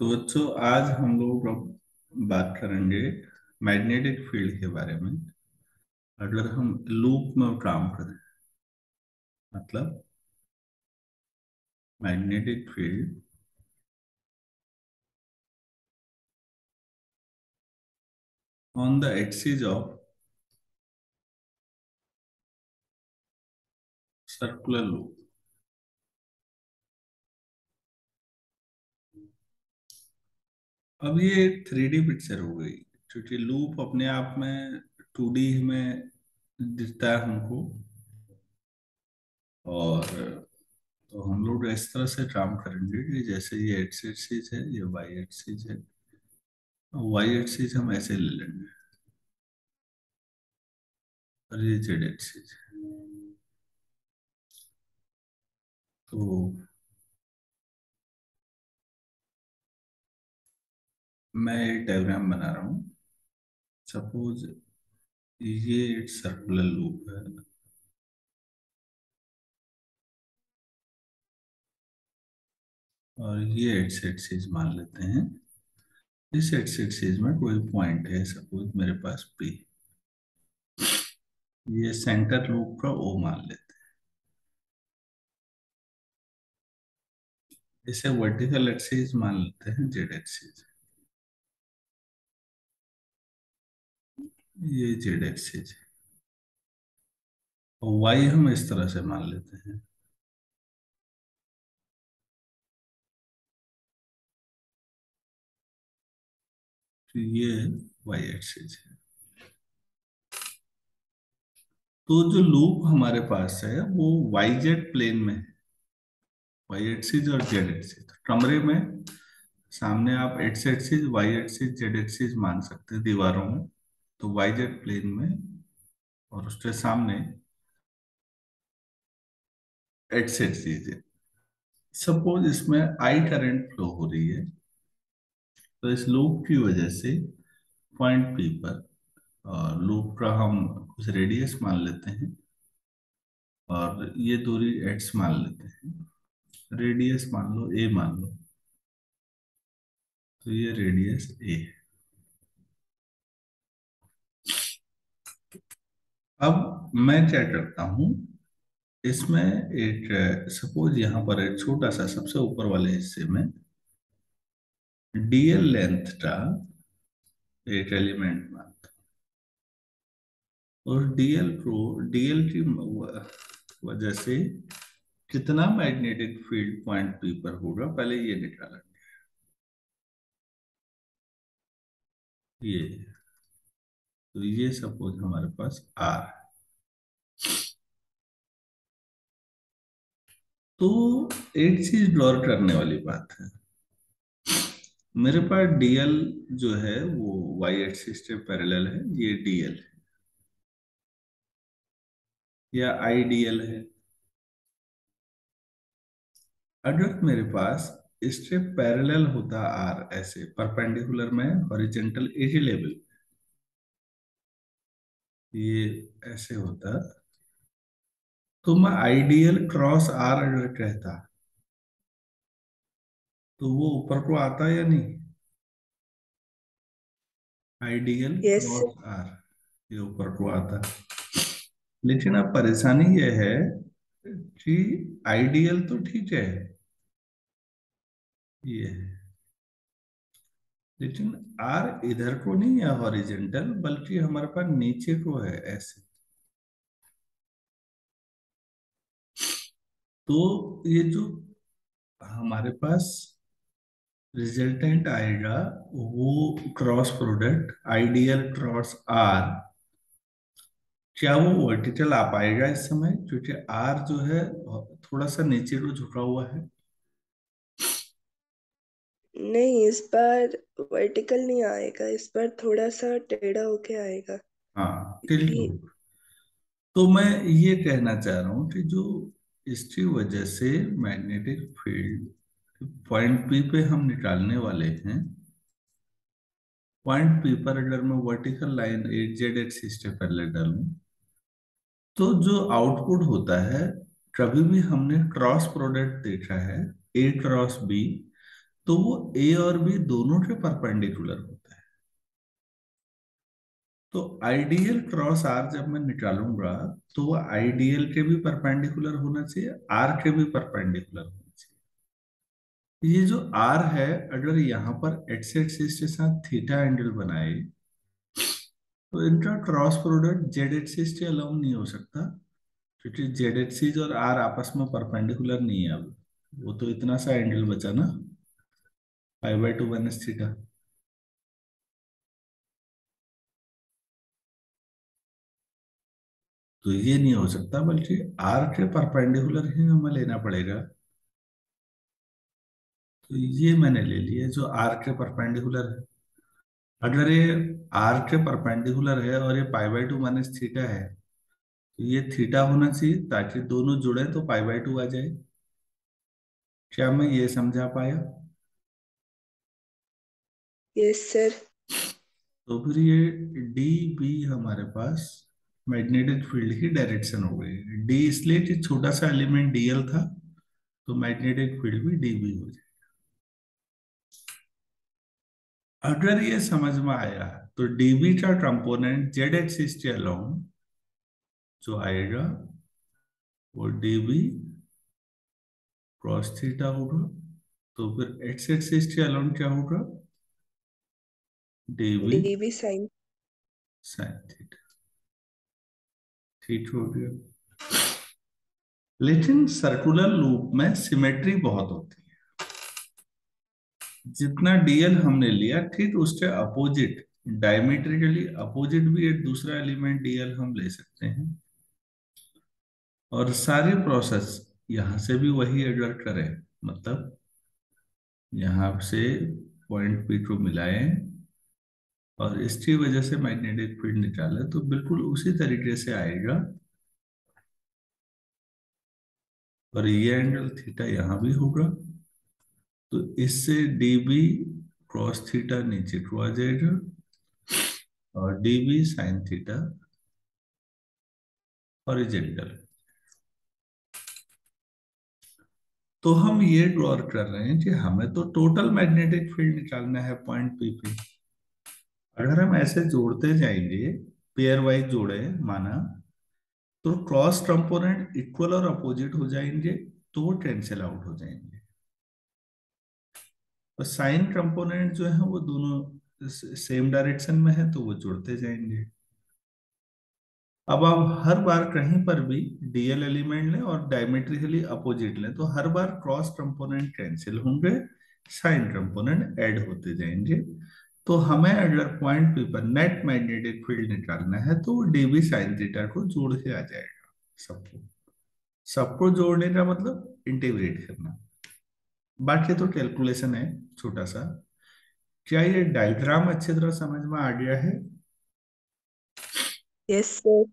तो बच्चों, आज हम लोग बात करेंगे मैग्नेटिक फ़ील्ड के बारे में। अगर हम लूप में काम करें मतलब magnetic field on the axis of circular loop अब ये थ्री डी पिक्चर हो गई, क्योंकि लूप अपने आप में टू डी में दिखता है हमको। और तो हम लोग इस तरह से काम करेंगे कि जैसे ये एक्स एक्सिस है, ये वाई एक्सिस है। वाई एक्सिस हम ऐसे ले लेंगे। और ये जेड एक्सिस है। तो मैं एक डायग्राम बना रहा हूँ। सपोज़ ये एक सर्कुलर लूप है। और ये एक्स एक्सिस मान लेते हैं। इस एक्स एक्सिस में कोई पॉइंट है सपोज़ मेरे पास पी ये सेंटर लूप का ओ मान लेते हैं। इसे वर्टिकल एक्सिस मान लेते हैं जेड एक्सिस ये जेड एक्सिस है और वाई हम इस तरह से मान लेते हैं। तो ये वाई एक्सिस है। तो जो लूप हमारे पास है, वो वाई जेड प्लेन में है। वाई एक्सिस और जेड एक्सिस कमरे में सामने आप X axis Y axis Z axis मान सकते हैं दीवारों में। तो वाई जेड प्लेन में और उसके सामने एक्स एक्सिस है सपोज़ इसमें आई करंट फ्लो हो रही है तो इस लूप की वजह से पॉइंट पी पर, और लूप का हम कुछ रेडियस मान लेते हैं, और ये दूरी एक्स मान लेते हैं। रेडियस मान लो ए मान लो। तो ये रेडियस ए है। अब मैं क्या करता हूँ, इसमें एक सपोज़ यहाँ पर एक छोटा सा सबसे ऊपर वाले हिस्से में डीएल लेंथ का एक एलिमेंट मानता और डीएल को डीएल की वजह से कितना मैग्नेटिक फ़ील्ड पॉइंट पी पर होगा, पहले ये निकालेंगे ये। तो ये सपोज़ हमारे पास आर तो एक चीज़ ड्रॉ करने वाली बात है। मेरे पास डीएल जो है वो वाई एक्सिस के पैरेलल है, ये डीएल है। या आई डीएल है। अगर मेरे पास इससे पैरेलल होता आर ऐसे परपेंडिकुलर में हॉरिजेंटल एजी लेवल ये ऐसे होता। तो मैं आइडियल क्रॉस आर अगर कहता तो वो ऊपर को आता या नहीं? Ideal Yes. क्रॉस आर ये ऊपर को आता। लेकिन अब परेशानी ये है कि आइडियल तो ठीक है। ये है। लेकिन आर इधर को नहीं है हॉरिजेंटल बल्कि हमारे पास नीचे को है ऐसे। तो ये जो हमारे पास रिजल्टेंट आएगा, वो cross product ideal cross R क्या वो वर्टिकल आ पाएगा इस समय? क्योंकि आर जो है, थोड़ा सा नीचे को झुका हुआ है। नहीं इस बार वर्टिकल नहीं आएगा इस बार थोड़ा सा टेढ़ा होके आएगा। हाँ टिल्ट तो मैं ये कहना चाह रहा हूँ कि जो इसकी वजह से मैग्नेटिक फ़ील्ड पॉइंट पी पे हम निकालने वाले हैं पॉइंट पी पर अगर मैं vertical line at Z axis के पैरेलल डालूं तो जो आउटपुट होता है कभी भी हमने क्रॉस प्रोडक्ट देखा है ए क्रॉस बी तो वो ए और बी दोनों के परपेंडिकुलर होता है। तो आइडियल क्रॉस आर जब मैं निकालूँगा तो वो आइडियल के भी परपेंडिकुलर होना चाहिए आर के भी परपेंडिकुलर होना चाहिए। ये जो आर है, अगर यहाँ पर एक्स एक्सिस के साथ थीटा एंगल बनाए तो इनका क्रॉस प्रोडक्ट जेड एक्सिस के अलाउ नहीं हो सकता, क्योंकि जेड एक्सिस और आर आपस में परपेंडिकुलर नहीं है अब। वो तो इतना सा एंगल बचा ना। Five by two minus theta तो ये नहीं हो सकता बल्कि आर के परपेंडिकुलर ही हमें लेना पड़ेगा। तो ये मैंने ले लिया जो आर के परपेंडिकुलर है। अगर ये आर के परपेंडिकुलर है और ये pi by two minus theta है तो ये थीटा होना चाहिए ताकि दोनों जुड़े तो पाई बाई टू आ जाए। क्या मैं ये समझा पाया? यस सर तो फिर ये डी बी हमारे पास मैग्नेटिक फ़ील्ड की डायरेक्शन हो गई। डी इसलिए कि छोटा सा एलिमेंट डीएल था तो मैग्नेटिक फ़ील्ड भी डी बी हो जाए अगर ये समझ में आया तो डीबी का कंपोनेंट जेड एक्सिस के अलोंग जो आएगा, वो डीबी क्रॉस थीटा होगा। तो फिर एक्स एक्सिस के अलोंग क्या होगा? डीबी साइन साइन थीटा ठीक हो गया। लेकिन सर्कुलर लूप में सिमेट्री बहुत होती है। जितना डीएल हमने लिया ठीक उसके अपोजिट डायमेट्रिकली अपोजिट भी एक दूसरा एलिमेंट डीएल हम ले सकते हैं। और सारी प्रोसेस यहाँ से भी वही अगर करें। मतलब यहाँ से पॉइंट पी को मिलाए। और इसकी वजह से मैग्नेटिक फ़ील्ड निकाले तो बिल्कुल उसी तरीके से आएगा। और ये एंगल थीटा यहाँ भी होगा। तो इससे डीबी क्रॉस थीटा नीचे को आ जाएगा और डीबी साइन थीटा हॉरिजेंटल तो हम ये गौर कर रहे हैं कि हमें तो टोटल मैग्नेटिक फ़ील्ड निकालना है पॉइंट पी पे अगर हम ऐसे जोड़ते जाएँगे पेयर वाइज जोड़े, माना तो क्रॉस कंपोनेंट इक्वल और अपोजिट हो जाएँगे तो वो कैंसिल आउट हो जाएँगे। और साइन कंपोनेंट जो है, वो दोनों सेम डायरेक्शन में है तो वो जुड़ते जाएँगे। अब आप हर बार कहीं पर भी डीएल एलिमेंट लें और डायमेट्रिकली अपोजिट लें तो हर बार क्रॉस कंपोनेंट कैंसिल होंगे साइन कंपोनेंट ऐड होते जाएँगे। तो हमें अगर पॉइंट पी पर नेट मैग्नेटिक फ़ील्ड निकालना है तो डीबी साइन थीटा को जोड़ के आ जाएगा सबको। सबको जोड़ने का मतलब इंटीग्रेट करना। बाकी तो कैलकुलेशन है छोटा सा। क्या ये डायग्राम अच्छी तरह समझ में आ गया है? यस सर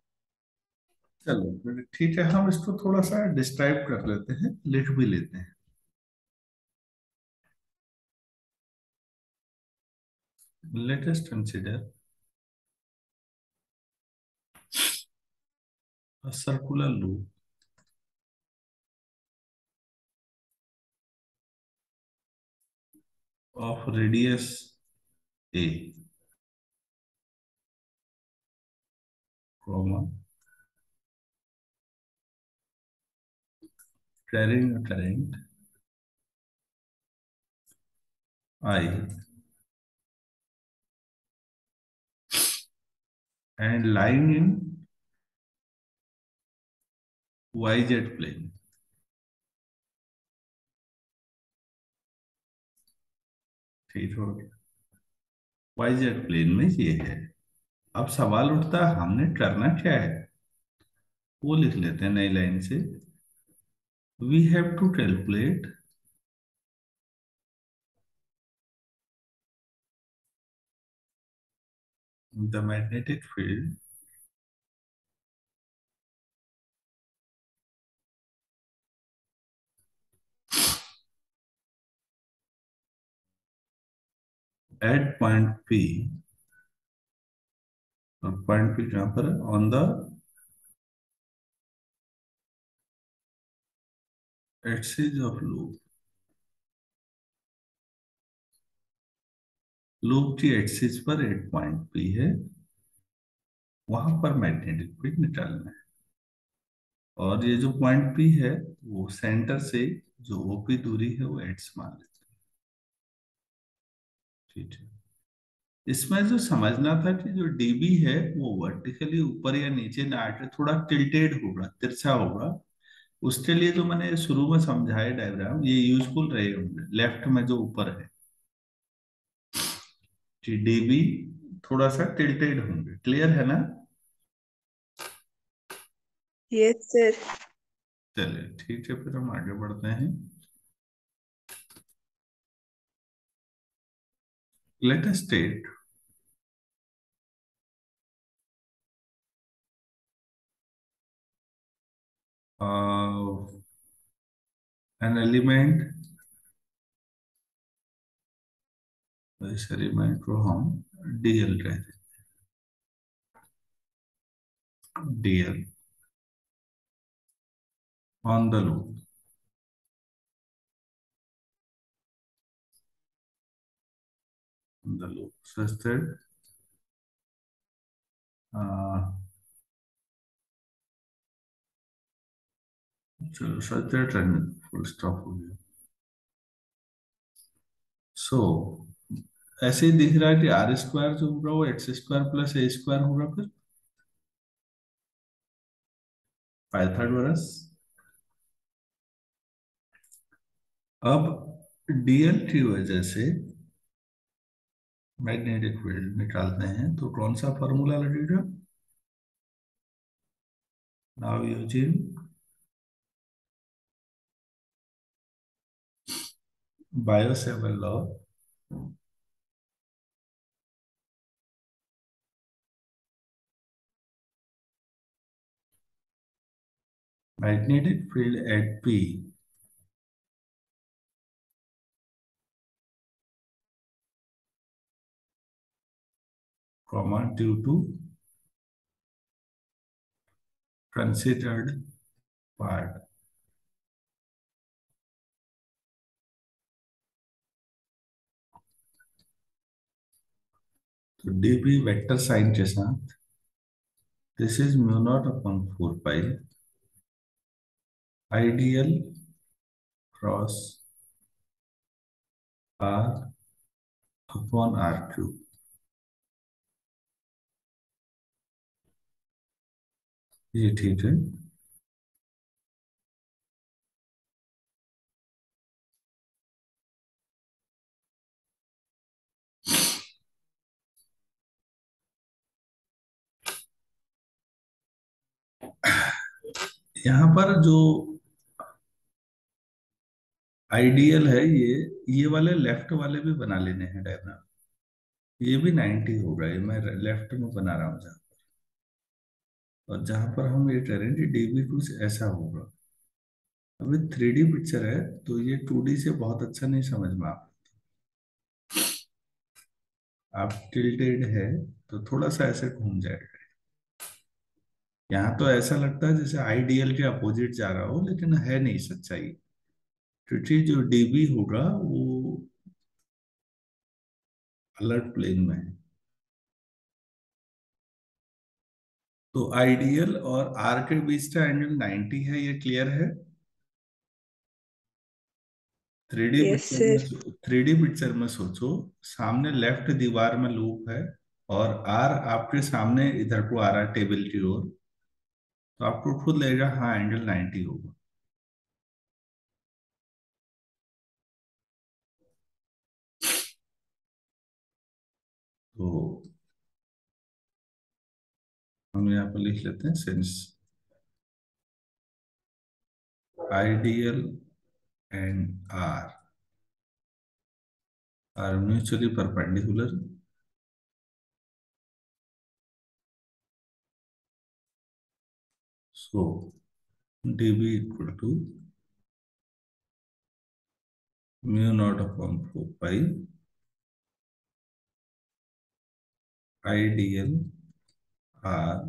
चलो ठीक है हम इसको थोड़ा सा डिस्क्राइब कर लेते हैं लिख भी लेते हैं। Let us consider a circular loop. Of radius a. Comma carrying a current. I and lying in yz plane. ठीक हो गया। Yz प्लेन में ये है। अब सवाल उठता है, हमने करना क्या है? वो लिख लेते हैं नई लाइन से। We have to calculate the magnetic field at point P और पॉइंट P कहां पर है on the axis of loop Loop की एक्सिस पर एट पॉइंट पी है, वहाँ पर मैग्नेटिक फ़ील्ड निकालना है। और ये जो पॉइंट पी है, वो सेंटर से जो ओपी दूरी है, वो एट्स मान लेते हैं। ठीक है। इसमें जो समझना था कि जो डीबी है, वो वर्टिकली ऊपर या नीचे ना थोड़ा टिल्टेड होगा, तिरछा होगा। उसके लिए जो मैंने शुरू में समझाया डायग्राम ये यूजफुल रहे होंगे। लेफ़्ट में जो ऊपर है। कि डीबी थोड़ा सा टिल्टेड होंगे। क्लियर है ना? यस सर चलिए ठीक है फिर हम आगे बढ़ते हैं। Us state uh, an element इस एलिमेंट को हम डीएल कहते हैं DL on the loop the loop such that uh, चलो such that and full stop हो गया सो so, ऐसे ही दिख रहा है कि आर स्क्वायर जो होगा वो X square plus A square होगा फिर। पाइथागोरस अब डीएल की वजह से मैग्नेटिक फ़ील्ड निकालते हैं तो कौन सा फॉर्मूला लगेगा? Now using Biot Savart law magnetic field at P comma due to considered part तो डी बी वेक्टर साइन के साथ this is mu naught upon four pi I DL cross R upon R cube. ये ठीक है। यहाँ पर जो ideal है ये ये वाले लेफ़्ट वाले भी बना लेने हैं डायग्राम ये भी 90 होगा ये मैं लेफ़्ट में बना रहा हूँ जहाँ पर। और जहाँ पर हम ये करेंगे डीबी कुछ ऐसा होगा। अभी थ्री डी पिक्चर है तो ये टू डी से बहुत अच्छा नहीं समझ में आप आप टिल्टेड है तो थोड़ा सा ऐसे घूम जाएगा। यहाँ तो ऐसा लगता है जैसे आइडियल के अपोजिट जा रहा हो, लेकिन है नहीं सच्चाई। क्योंकि जो डीबी होगा वो अलर्ट प्लेन में है। तो आइडियल और आर के बीच का एंगल 90 है ये क्लियर है? Three D picture three D picture में सोचो सामने लेफ़्ट दीवार में लूप है और आर आपके सामने इधर को आ रहा है टेबल की ओर तो आपको खुद लगेगा हाँ एंगल 90 होगा। तो हम यहाँ पर लिख लेते हैं since I DL and R R mutually perpendicular so, dB equal to mu naught upon 4 pi ideal r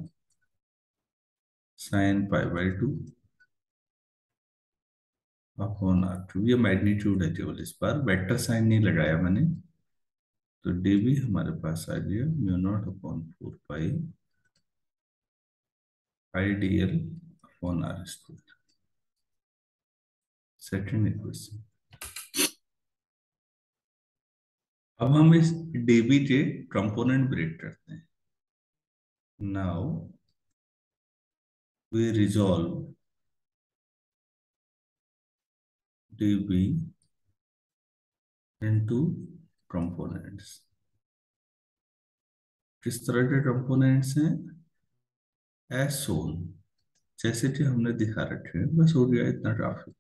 sin pi by 2 upon R two ये मैग्नीट्यूड है केवल इस बार। वेक्टर साइन नहीं लगाया मैंने। तो डीबी हमारे पास आ गया mu naught upon four pi I D L upon R square second equation अब हम इस डीबी के कंपोनेंट ब्रेक करते हैं। Now we resolve dB into components. किस तरह के कंपोनेंट्स हैं? एस सोन जैसे कि हमने दिखा रखे हैं, बस हो गया इतना काफ़ी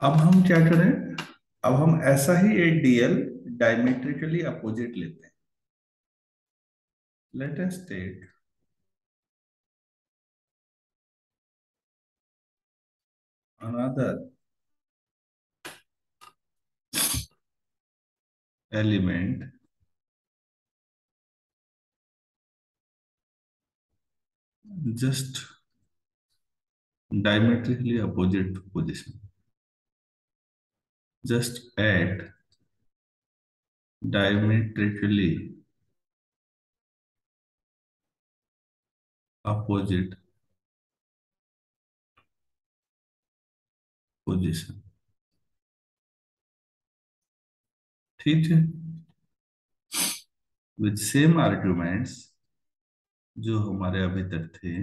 अब हम क्या करें? अब हम ऐसा ही एक डीएल डायमेट्रिकली अपोजिट लेते हैं। लेट लेटेस्ट एक another element just diametrically opposite position just add diametrically opposite position ठीक है विथ सेम आर्ग्यूमेंट्स जो हमारे अभी तक थे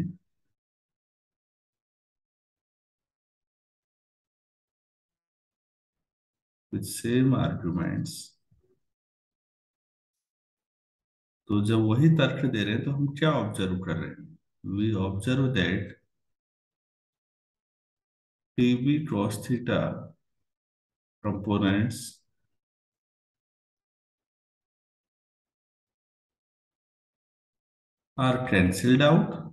विथ सेम आर्ग्यूमेंट्स तो जब वही तर्क दे रहे हैं तो हम क्या ऑब्ज़र्व कर रहे हैं? We observe that TB cross theta components are cancelled out.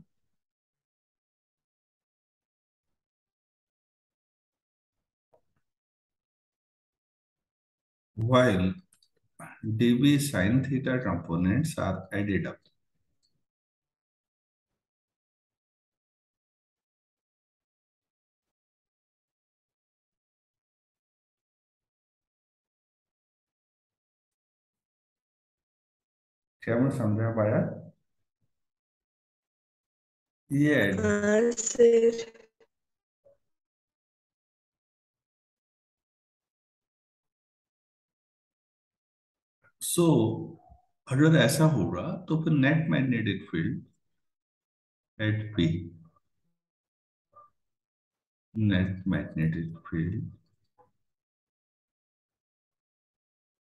While dB sin theta components are added up. क्या मैं समझा पाया ये हाँ सर सो so, अगर ऐसा होगा तो फिर net magnetic field at P net magnetic field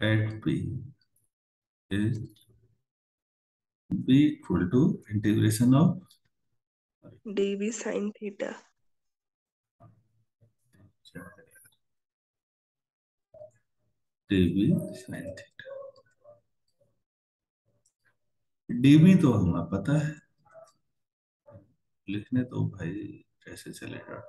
at P is B equal to integration of D B sine theta DV sine theta dv तो हमें पता है। लिखने तो भाई कैसे चलेगा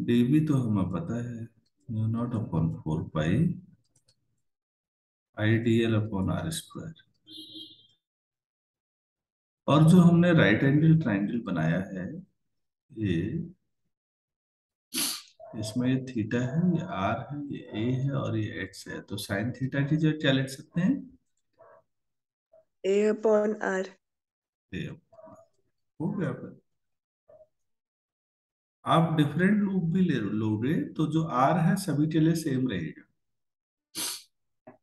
डीबी तो हमें पता है। Mu naught upon four pi. I D L upon R square. और जो हमने राइट एंगल ट्राइंगल बनाया है, ये इसमें ये थीटा है ये आर है ये ए है और ये एक्स है। तो साइन थीटा की जगह क्या लिख सकते हैं? ए अपॉन आर। ए हो गया फिर। आप डिफरेंट लूप भी ले लोगे तो जो आर है सभी के लिए सेम रहेगा।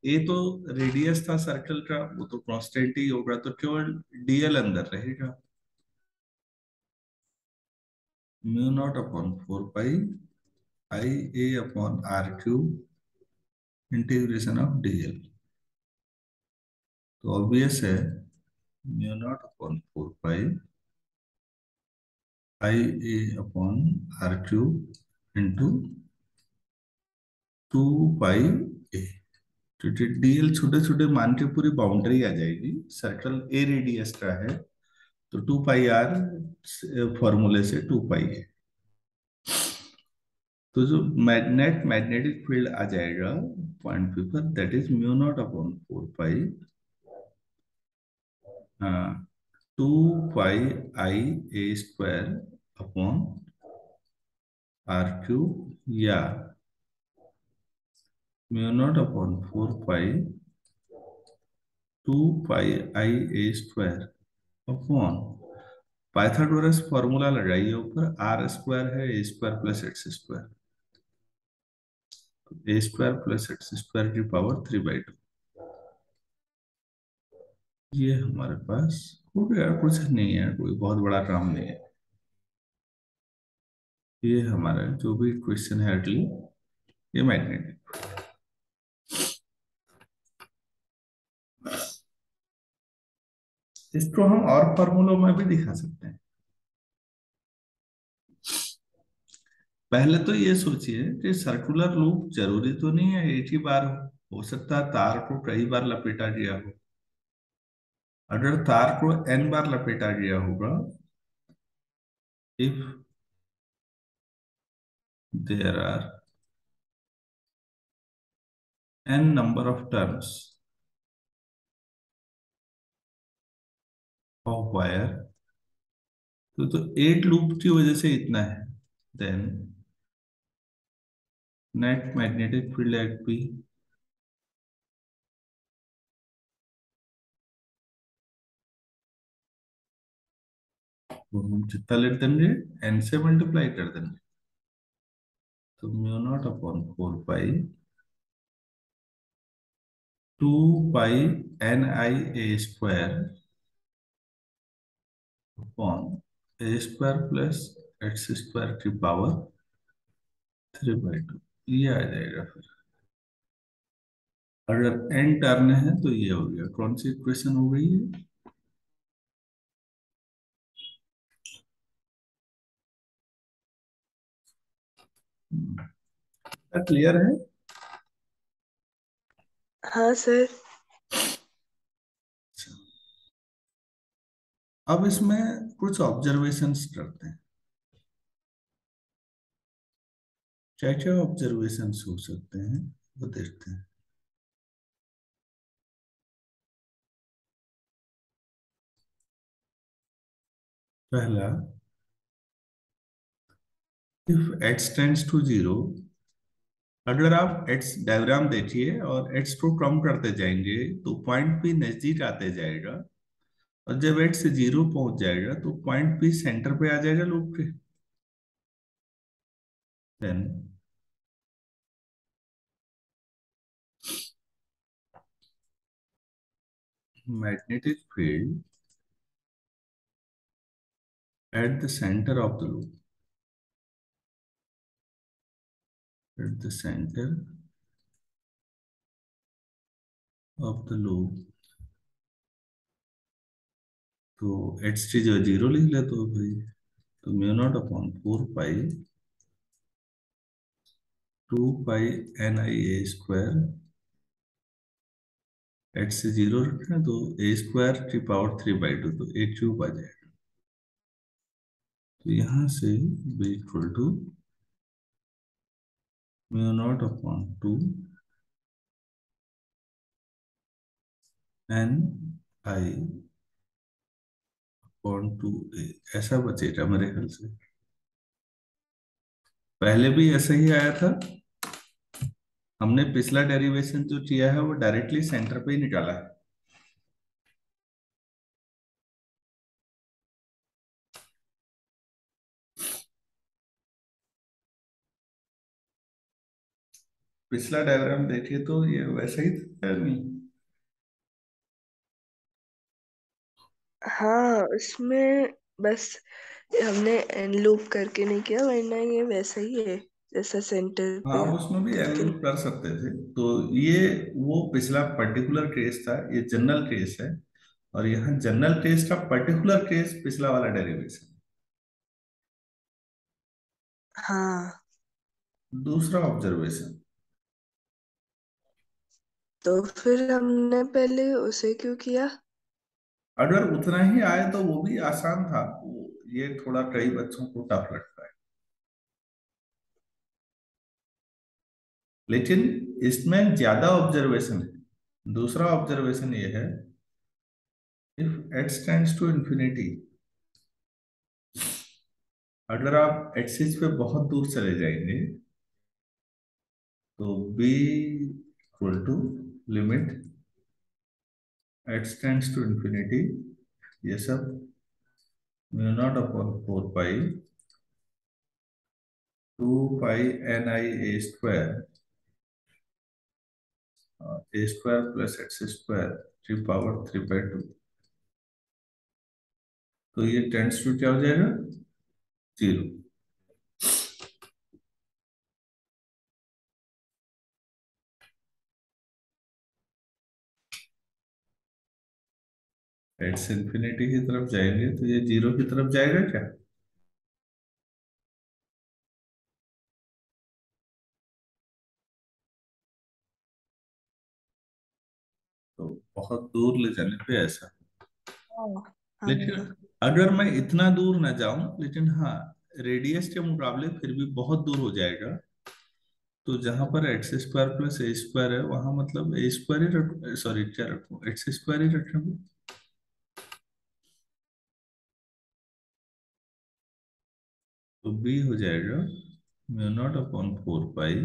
ए तो रेडियस था सर्कल का वो तो कॉन्स्टेंट ही होगा तो केवल डीएल अंदर रहेगा। Mu naught upon four pi A upon R cube integration of DL तो ऑब्वियस है mu naught upon four pi I A upon R cube into two pi A क्योंकि डीएल छोटे छोटे मान के पूरी बाउंड्री आ जाएगी सर्कल ए रेडियस का है तो टू पाई आर फॉर्मूले से टू पाई है तो जो मैग्नेट, मैग्नेटिक फ़ील्ड आ जाएगा, point paper that is mu naught upon four pi हाँ two pi I A square upon R cube या mu naught upon four pi two pi I A square upon Pythagoras formula लगाइए ऊपर R square है A square plus X square A square plus X square की power three by two ये हमारे पास हो गया, कुछ नहीं है, कोई बहुत बड़ा काम नहीं है। ये हमारा जो भी क्वेश्चन है अगली, ये मैग्नेटिक इसको हम और फॉर्मूलों में भी दिखा सकते हैं। पहले तो ये सोचिए कि सर्कुलर लूप ज़रूरी तो नहीं है, एक ही बार हो। हो सकता है तार को कई बार लपेटा गया हो। अगर तार को एन बार लपेटा गया होगा if there are N number of terms of wire तो तो एट लूप की वजह से इतना है। Then net magnetic field at P वो हम जितना लेट देंगे एन से मल्टीप्लाई कर देंगे। तो mu naught upon four pi two pi N I A square upon A square plus X square की पावर थ्री बाई टू ये आ जाएगा फिर। अगर एन टर्न है तो ये हो गया। कौन सी इक्वेशन हो गई है? क्लियर है? हाँ सर अब इसमें कुछ ऑब्जर्वेशंस करते हैं। क्या क्या ऑब्जर्वेशंस हो सकते हैं, वो देखते हैं। पहला if x tends to zero अगर आप x डायग्राम देखिए और x को कम करते जाएँगे तो पॉइंट पी नज़दीक आते जाएगा। और जब x ज़ीरो पहुँच जाएगा तो पॉइंट पी सेंटर पे आ जाएगा लूप के then magnetic field at the center of the loop at the center of the loop तो एच टी जो ज़ीरो लिख ले तो भाई तो mu naught upon four pi two pi N I A square H से zero रखें तो ए स्क्वायर की पावर थ्री बाई टू तो ए क्यूब आ जाएगा। तो यहाँ से B equal to mu naught upon two N I upon two A ऐसा बचेगा मेरे ख्याल से। पहले भी ऐसा ही आया था। हमने पिछला डेरिवेशन जो किया है, वो डायरेक्टली सेंटर पे ही निकाला है। पिछला डायग्राम देखिए तो ये वैसा ही था नहीं हाँ उसमें बस हमने लूप करके नहीं किया, वरना ये वैसा ही है। जैसा सेंटर हाँ उसमें भी एन कर सकते थे। तो ये वो पिछला पर्टिकुलर केस था ये जनरल केस है और यहाँ जनरल केस का पर्टिकुलर केस पिछला वाला डेरिवेशन हाँ। दूसरा ऑब्जर्वेशन। तो फिर हमने पहले उसे क्यों किया? अगर उतना ही आए तो वो भी आसान था। ये थोड़ा कई बच्चों को टफ लगता है। लेकिन इसमें ज़्यादा ऑब्जर्वेशन है। दूसरा ऑब्जर्वेशन ये है if x tends to infinity अगर आप एक्सिस पे बहुत दूर चले जाएँगे तो b equal to limit x tends to infinity ये सब mu naught upon four pi two pi N I A square A square plus X square three power three by two तो ये टेंस टू क्या हो जाएगा? Zero x infinity की तरफ़ जाएँगे तो ये ज़ीरो की तरफ़ जाएगा क्या? बहुत दूर ले जाने पे ऐसा। हाँ लेकिन अगर मैं इतना दूर ना जाऊँ लेकिन हाँ रेडियस के मुकाबले फिर भी बहुत दूर हो जाएगा। तो जहाँ पर X square plus A square है वहाँ मतलब ए स्क्वायर ही रख सॉरी क्या रखूँ? एक्स स्क्वायर ही रखेंगे। तो बी हो जाएगा mu naught upon four pi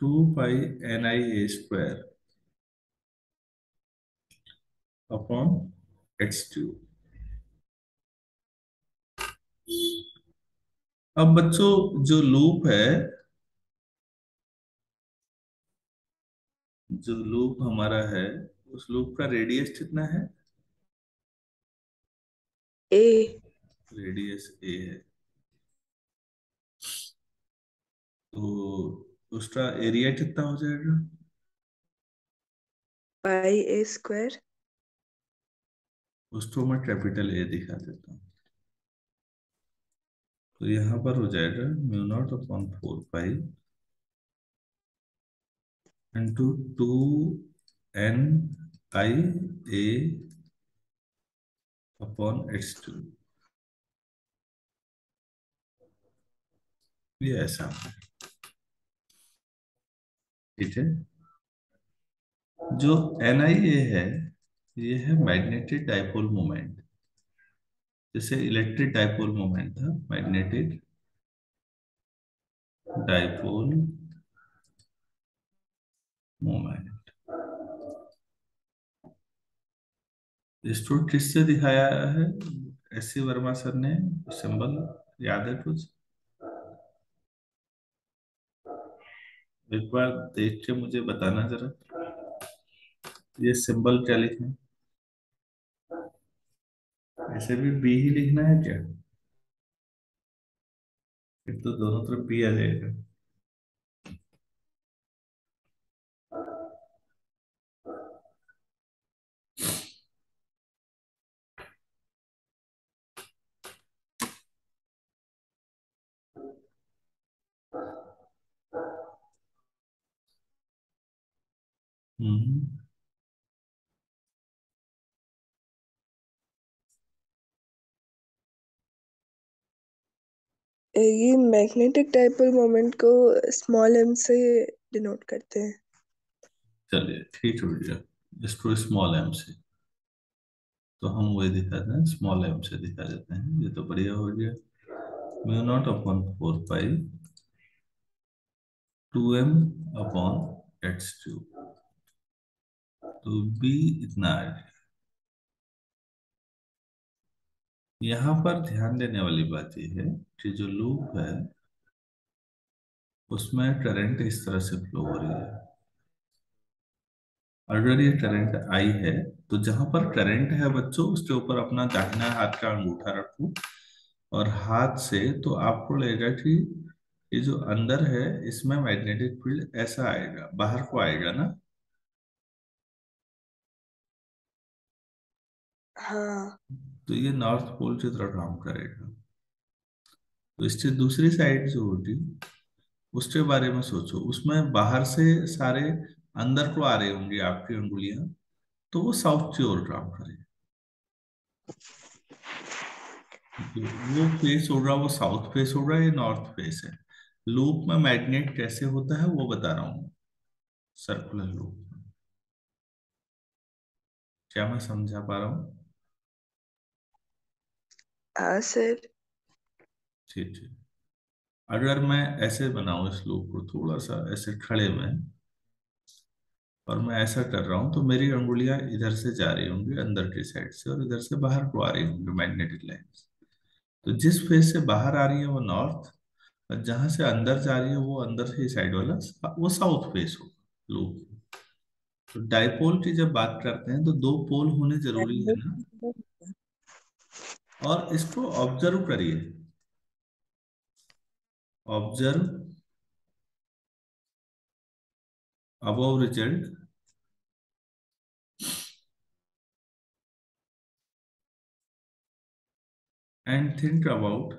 two pi N I A square upon X cube अब बच्चों जो लूप है जो लूप हमारा है उस लूप का रेडियस कितना है? ए रेडियस ए है। तो उसका एरिया कितना हो जाएगा? पाई ए स्क्वायर उसको मैं कैपिटल ए दिखा देता हूँ। तो यहाँ पर हो जाएगा mu naught upon four pi into two N I A upon X two ये ऐसा ठीक है? जो एन आई ए है ये है मैग्नेटिक डाइपोल मोमेंट जैसे इलेक्ट्रिक डाइपोल मोमेंट था मैग्नेटिक डाइपोल मोमेंट इसको किससे दिखाया है? एस सी वर्मा सर ने सिंबल याद है कुछ? एक बार देख के मुझे बताना जरा। ये सिंबल क्या लिखें ऐसे भी बी ही लिखना है क्या? फिर तो दोनों तरफ़ बी आ जाएगा। ये मैग्नेटिक डाइपोल मोमेंट को स्मॉल एम से डिनोट करते हैं। चलिए, ठीक हो गया इसको स्मॉल एम से। तो हम वही दिखाते हैं स्मॉल एम से दिखा देते हैं। ये तो बढ़िया हो गया। Mu naught upon four pi two M upon X cube तो बी इतना आ गया यहाँ पर ध्यान देने वाली बात यह है कि जो लूप है, उसमें करंट इस तरह से फ्लो हो रही है। अगर ये करंट आई है तो जहाँ पर करंट है बच्चों, उसके ऊपर अपना दाहिना हाथ का अंगूठा रखो और हाथ से तो आपको लगेगा कि ये जो अंदर है, इसमें मैग्नेटिक फ़ील्ड ऐसा आएगा, बाहर को आएगा ना? हाँ। तो ये नॉर्थ पोल की तरह काम करेगा। तो इससे दूसरी साइड जो होगी उसके बारे में सोचो। उसमें बाहर से सारे अंदर को आ रहे होंगे आपकी अंगुलियाँ तो वो साउथ की ओर काम करेगा वो फेस होगा वो साउथ फेस होगा या नॉर्थ फेस है। लूप में मैग्नेट कैसे होता है, वो बता रहा हूँ। सर्कुलर लूप क्या मैं समझा पा रहा हूँ? हाँ ठीक ठीक। अगर मैं ऐसे बनाऊँ इस लूप को थोड़ा सा, ऐसे खड़े में, और मैं ऐसा कर रहा हूँ तो मेरी अंगुलियाँ इधर से जा रही होंगी अंदर की साइड से और इधर से बाहर को आ रही होंगी मैग्नेटिक लाइन तो जिस फेस से बाहर आ रही है वो नॉर्थ और जहाँ से अंदर जा रही है वो अंदर से साइड वाला, वो साउथ फेस होगा लूप तो डाइपोल की जब बात करते हैं तो दो पोल होने ज़रूरी है ना? और इसको ऑब्ज़र्व करिए। Observe above result and think about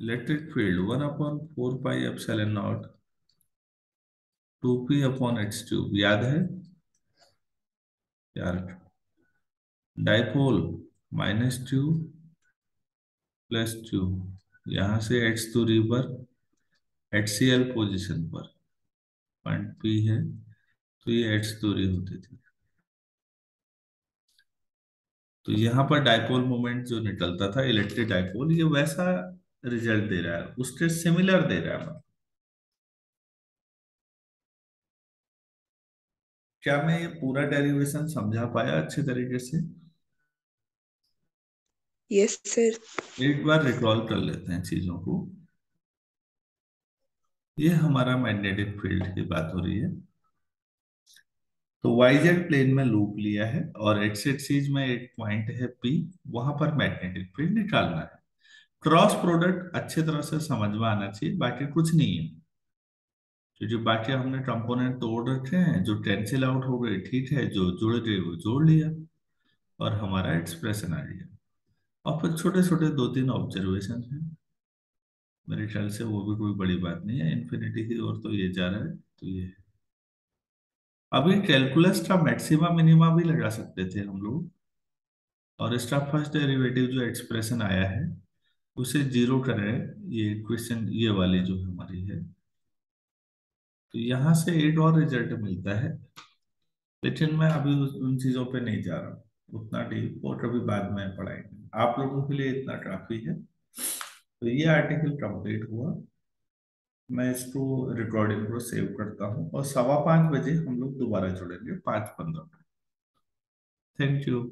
electric field one upon four pi epsilon naught two P upon H cube याद है? यार dipole minus two plus two यहाँ से एच दूरी पर एच सी पोजिशन पर पॉइंट पी है तो ये एच दूरी होती थी। तो यहाँ पर डाइपोल मोमेंट जो निकलता था इलेक्ट्रिक डाइपोल ये वैसा रिज़ल्ट दे रहा है, उसके सिमिलर दे रहा है क्या मैं ये पूरा डेरिवेशन समझा पाया अच्छे तरीके से? यस सर एक बार रिकॉल कर लेते हैं चीज़ों को। ये हमारा मैग्नेटिक फ़ील्ड की बात हो रही है। तो वाईजेड प्लेन में लूप लिया है और एक्स एक्सिस में एक पॉइंट है पी वहाँ पर मैग्नेटिक फ़ील्ड निकालना है। क्रॉस प्रोडक्ट अच्छे तरह से समझ में आना चाहिए बाकी कुछ नहीं है। तो जो बाकी हमने कंपोनेंट तोड़ रखे हैं जो टेंसिल आउट हो गए ठीक है, जो जुड़ गए वो जोड़ लिया और हमारा एक्सप्रेशन आ गया। और फिर छोटे छोटे दो तीन ऑब्जर्वेशन है। मेरे ख्याल से वो भी कोई बड़ी बात नहीं है इन्फिनिटी की ओर तो ये जा रहा है तो ये है। अभी कैलकुलस का मैक्सिमा मिनिमा भी लगा सकते थे हम लोग। और इसका फ़र्स्ट डेरिवेटिव जो एक्सप्रेशन आया है, उसे ज़ीरो करें, ये क्वेश्चन ये वाली जो हमारी है। तो यहाँ से एक और रिज़ल्ट मिलता है लेकिन मैं अभी उन चीज़ों पे नहीं जा रहा उतना डीप और कभी बाद में पढ़ाएँगे आप लोगों के लिए इतना काफ़ी है। तो ये आर्टिकल कंप्लीट हुआ। मैं इसको रिकॉर्डिंग को सेव करता हूँ और सवा पाँच बजे हम लोग दोबारा जुड़ेंगे, पाँच पंद्रह थैंक यू